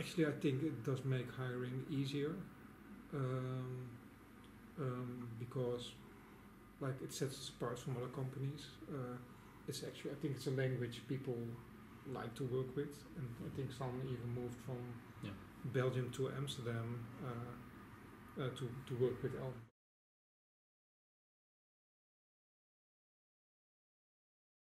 Actually, I think it does make hiring easier um, um, because, like, it sets us apart from other companies. Uh, it's actually, I think, it's a language people like to work with, and I think some even moved from Yeah. Belgium to Amsterdam uh, uh, to to work with Elm.